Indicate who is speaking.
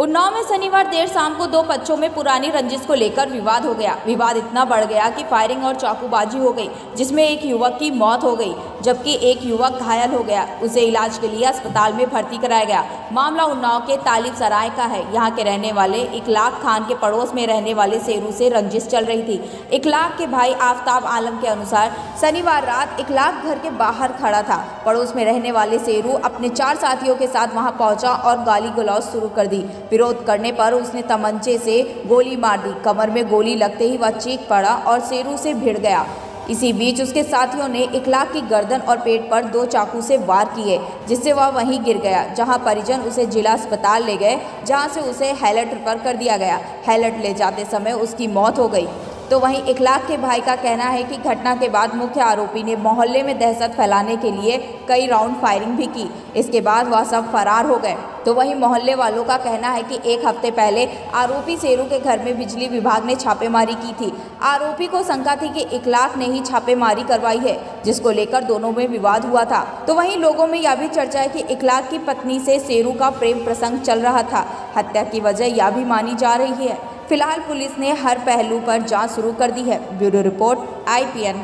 Speaker 1: उन्नाव में शनिवार देर शाम को दो पक्षों में पुरानी रंजिश को लेकर विवाद हो गया। विवाद इतना बढ़ गया कि फायरिंग और चाकूबाजी हो गई, जिसमें एक युवक की मौत हो गई। जबकि एक युवक घायल हो गया। उसे इलाज के लिए अस्पताल में भर्ती कराया गया। मामला उन्नाव के तालिब सराय का है। यहाँ के रहने वाले इकलाक खान के पड़ोस में रहने वाले सेरू से रंजिश चल रही थी। इकलाक के भाई आफ्ताब आलम के अनुसार शनिवार रात इकलाक घर के बाहर खड़ा था। पड़ोस में रहने वाले सेरू अपने चार साथियों के साथ वहाँ पहुँचा और गाली गलौज शुरू कर दी। विरोध करने पर उसने तमंचे से गोली मार दी। कमर में गोली लगते ही वह चीख पड़ा और सेरू से भिड़ गया। इसी बीच उसके साथियों ने इखलाक की गर्दन और पेट पर दो चाकू से वार किए, जिससे वह वहीं गिर गया, जहाँ परिजन उसे जिला अस्पताल ले गए, जहाँ से उसे हेलट पर कर दिया गया। हेलट ले जाते समय उसकी मौत हो गई। तो वहीं इखलाक के भाई का कहना है कि घटना के बाद मुख्य आरोपी ने मोहल्ले में दहशत फैलाने के लिए कई राउंड फायरिंग भी की। इसके बाद वह सब फरार हो गए। तो वहीं मोहल्ले वालों का कहना है कि एक हफ़्ते पहले आरोपी शेरू के घर में बिजली विभाग ने छापेमारी की थी। आरोपी को शंका थी कि इखलाक ने ही छापेमारी करवाई है, जिसको लेकर दोनों में विवाद हुआ था। तो वहीं लोगों में यह भी चर्चा है कि इखलाक की पत्नी से शेरू का प्रेम प्रसंग चल रहा था। हत्या की वजह यह भी मानी जा रही है। फ़िलहाल पुलिस ने हर पहलू पर जाँच शुरू कर दी है। Bureau report IPN.